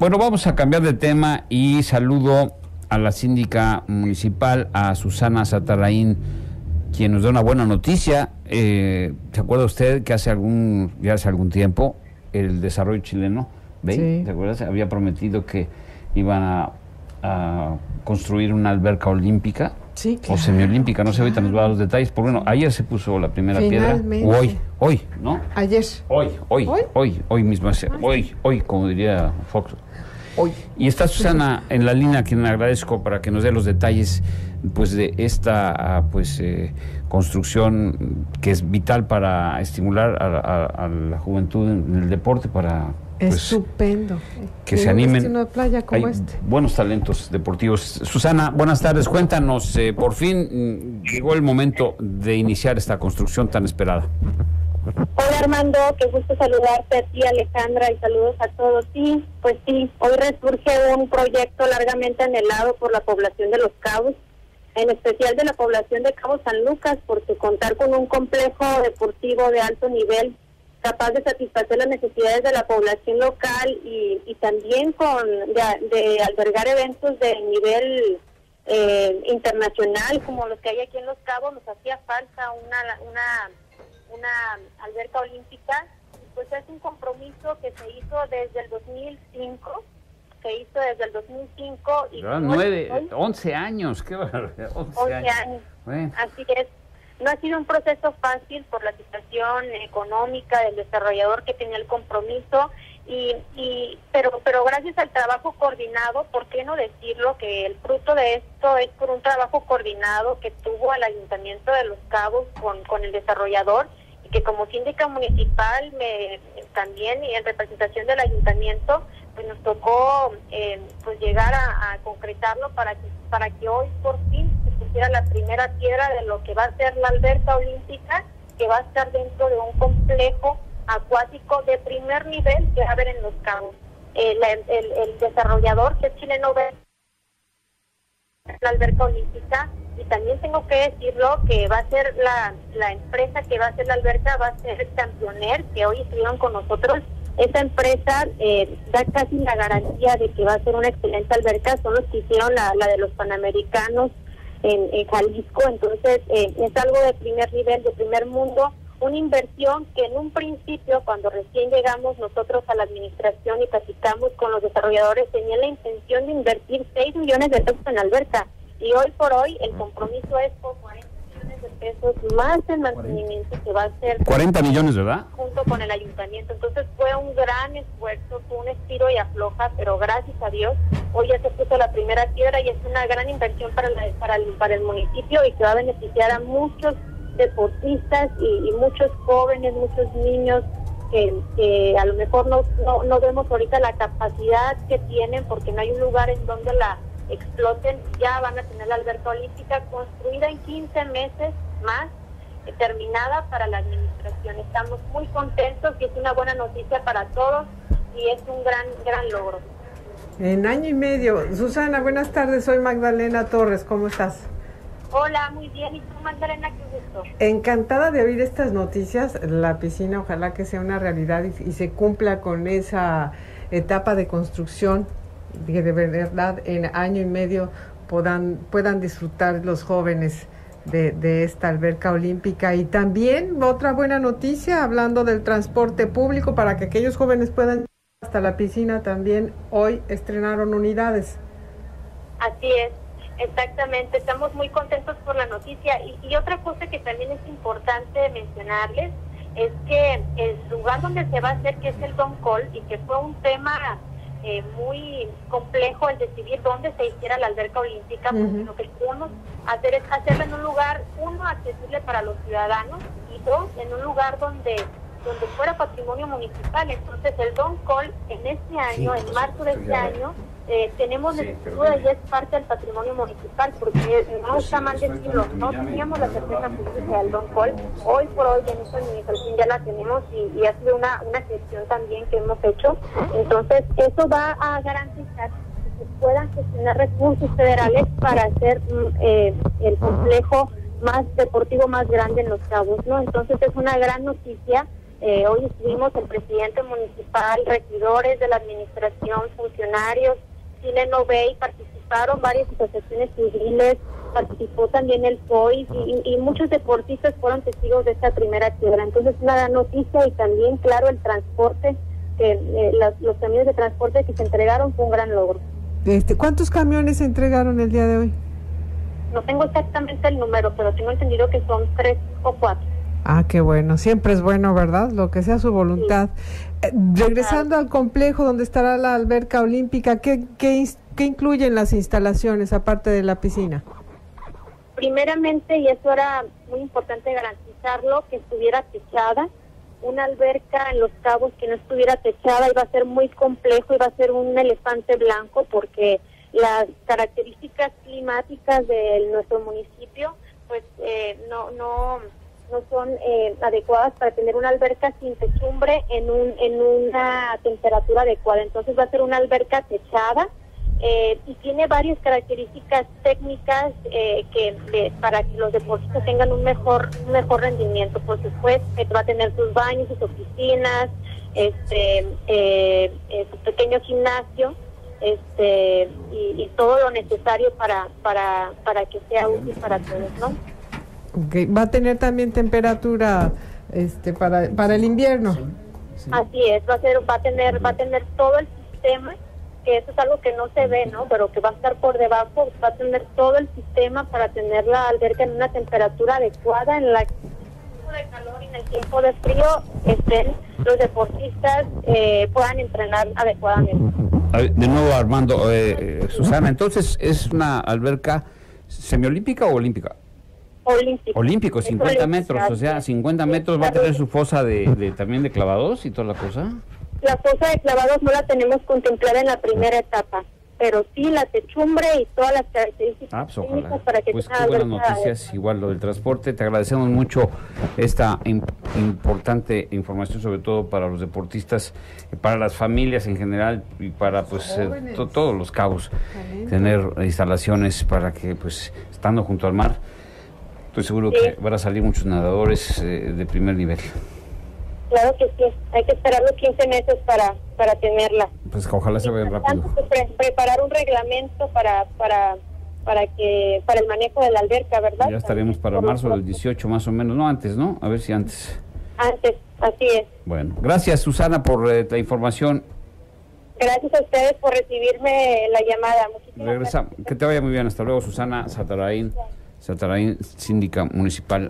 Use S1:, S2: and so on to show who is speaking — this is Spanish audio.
S1: Bueno, vamos a cambiar de tema y saludo a la síndica municipal, a Susana Sataraín, quien nos da una buena noticia. Eh, ¿Se acuerda usted que hace algún, ya hace algún tiempo el desarrollo chileno, ¿ve? ¿Se acuerda? Había prometido que iban a, a construir una alberca olímpica
S2: Sí,
S1: o semiolímpica, no sé, ahorita nos va a dar los detalles, pero bueno, ayer se puso la primera piedra,
S2: Finalmente.
S1: o hoy, hoy, ¿no?
S2: Ayer.
S1: Hoy, hoy,
S2: ¿Hoy?
S1: hoy, hoy, mismo, ese- hoy, hoy, como diría Fox.
S2: Hoy.
S1: Y está Susana en la línea, a quien agradezco para que nos dé los detalles pues de esta ah, pues eh, construcción que es vital para estimular a, a- a la juventud en el deporte, para pues,
S2: Estupendo.
S1: que se animen.
S2: de playa como
S1: Hay
S2: este.
S1: buenos talentos deportivos. Susana, buenas tardes. Cuéntanos, eh, por fin mm, llegó el momento de iniciar esta construcción tan esperada.
S3: Hola Armando, qué gusto saludarte a ti Alejandra y saludos a todos. Sí, pues sí, hoy resurge un proyecto largamente anhelado por la población de Los Cabos, en especial de la población de Cabo San Lucas, porque contar con un complejo deportivo de alto nivel capaz de satisfacer las necesidades de la población local y, y también con de, de albergar eventos de nivel eh, internacional como los que hay aquí en Los Cabos, nos hacía falta una, una una alberca olímpica, pues es un compromiso que se hizo desde el 2005, se hizo desde el 2005 y
S1: Nueve,
S3: hoy,
S1: once años, qué barbaridad, once
S3: 11
S1: años.
S3: años.
S1: Bueno,
S3: Así es. No ha sido un proceso fácil por la situación económica del desarrollador que tenía el compromiso y, y pero pero gracias al trabajo coordinado, ¿por qué no decirlo que el fruto de esto es por un trabajo coordinado que tuvo al Ayuntamiento de Los Cabos con, con el desarrollador y que como síndica municipal me también y en representación del ayuntamiento pues nos tocó eh, pues llegar a, a concretarlo para que para que hoy por fin pusiera la primera piedra de lo que va a ser la alberca olímpica que va a estar dentro de un complejo acuático de primer nivel que va a haber en Los Cabos. La- el, el desarrollador que es chileno la alberca olímpica y también tengo que decirlo que va a ser la, la empresa que va a hacer la alberca va a ser Campioner que hoy estuvieron con nosotros esa empresa eh, da casi la garantía de que va a ser una excelente alberca son los que hicieron la, la de los panamericanos en, en Jalisco entonces eh, es algo de primer nivel de primer mundo una inversión que en un principio, cuando recién llegamos nosotros a la administración y platicamos con los desarrolladores, tenía la intención de invertir 6 millones de pesos en alberca. Y hoy por hoy el compromiso es por 40 millones de pesos más el mantenimiento que va a hacer
S1: 40 millones, ¿verdad?
S3: Con el ayuntamiento. Entonces fue un gran esfuerzo, fue un estiro y afloja, pero gracias a Dios hoy ya se puso la primera piedra y es una gran inversión para, la- para, el, para el municipio y que va a beneficiar a muchos deportistas y, muchos jóvenes, muchos niños que, a lo mejor no, no, no vemos ahorita la capacidad que tienen porque no hay un lugar en donde la exploten, ya van a tener la alberca olímpica construida en 15 meses más terminada para la administración. Estamos muy contentos y es una buena noticia para todos y es un gran, gran logro.
S2: En año y medio. Susana, buenas tardes. Soy Magdalena Torres. ¿Cómo estás?
S3: Hola, muy bien. ¿Y tú, Magdalena? Qué gusto.
S2: Encantada de oír estas noticias. La piscina, ojalá que sea una realidad y, y se cumpla con esa etapa de construcción que de verdad en año y medio puedan, puedan disfrutar los jóvenes de, de esta alberca olímpica. Y también otra buena noticia, hablando del transporte público, para que aquellos jóvenes puedan hasta la piscina, también hoy estrenaron unidades.
S3: Así es, exactamente. Estamos muy contentos por la noticia. Y, y otra cosa que también es importante mencionarles es que el lugar donde se va a hacer, que es el Don Col, y que fue un tema eh, muy complejo el decidir dónde se hiciera la alberca olímpica, porque lo que queremos hacer es hacerla en un lugar, uno, accesible para los ciudadanos, y dos, en un lugar donde donde fuera patrimonio municipal. Entonces, el Don Col, en este año, en marzo de este año, eh, tenemos
S1: Sí, dime.
S3: y es parte del patrimonio municipal, porque no está mal decirlo, no teníamos la certeza pública del Don Col, hoy por hoy en esta administración ya la tenemos y, y ha sido una, una gestión también que hemos hecho, entonces eso va a garantizar que se puedan gestionar recursos federales para hacer mm, eh, el complejo más deportivo más grande en los cabos, ¿no? Entonces es una gran noticia Eh, hoy estuvimos el presidente municipal, regidores de la administración, funcionarios, Chile Novey, participaron varias asociaciones civiles, participó también el POI y, muchos deportistas fueron testigos de esta primera quiebra. Entonces, una gran noticia y también, claro, el transporte, que eh, los camiones de transporte que se entregaron fue un gran logro.
S2: Este, ¿Cuántos camiones se entregaron el día de hoy?
S3: No tengo exactamente el número, pero tengo entendido que son tres o cuatro.
S2: Ah, qué bueno. Siempre es bueno, ¿verdad? Lo que sea su voluntad. Eh, regresando al complejo donde estará la alberca olímpica, ¿qué, qué, qué incluyen las instalaciones aparte de la piscina?
S3: Primeramente, y eso era muy importante garantizarlo, que estuviera techada. Una alberca en los cabos que no estuviera techada iba a ser muy complejo, iba a ser un elefante blanco porque las características climáticas de nuestro municipio pues eh, no no no son eh, adecuadas para tener una alberca sin techumbre en un en una temperatura adecuada entonces va a ser una alberca techada eh, y tiene varias características técnicas que para que los deportistas tengan un mejor un mejor rendimiento por supuesto va a tener sus baños sus oficinas este su pequeño gimnasio este y, todo lo necesario para, para, para que sea útil para todos, ¿no?
S2: Okay. ¿Va a tener también temperatura este para, para el invierno?
S3: Así es, va a ser va a tener va a tener todo el sistema que eso es algo que no se ve, ¿no? Pero que va a estar por debajo, va a tener todo el sistema para tener la alberca en una temperatura adecuada en la de calor y en el tiempo de frío estén los deportistas eh, puedan entrenar adecuadamente.
S1: De nuevo, Armando, eh, eh, Susana, entonces, ¿es una alberca semiolímpica o olímpica?
S3: Olímpico.
S1: Olímpico, 50 metros, o sea, 50 metros va a tener su fosa de, también de clavados y toda la cosa.
S3: La fosa de clavados no la tenemos contemplada en la primera etapa pero sí la techumbre y todas las características
S1: ah, pues para que pues qué buenas noticias, igual lo del transporte. Te agradecemos mucho esta importante información, sobre todo para los deportistas, para las familias en general y para pues eh, todos los cabos, tener instalaciones para que pues estando junto al mar, estoy seguro que van a salir muchos nadadores eh, de primer nivel.
S3: Claro que sí, hay que esperar los 15 meses para, para tenerla.
S1: Pues ojalá se vea rápido.
S3: Pues, preparar un reglamento para, para, para, que, para el manejo de la alberca, ¿verdad?
S1: Ya estaremos para marzo del 18 más o menos, no antes, ¿no? A ver si antes.
S3: Antes, así es.
S1: Bueno, gracias Susana por eh, la información.
S3: Gracias a ustedes por recibirme la llamada.
S1: Muchísimas Que te vaya muy bien. Hasta luego, Susana Sataraín, Sataraín, síndica municipal.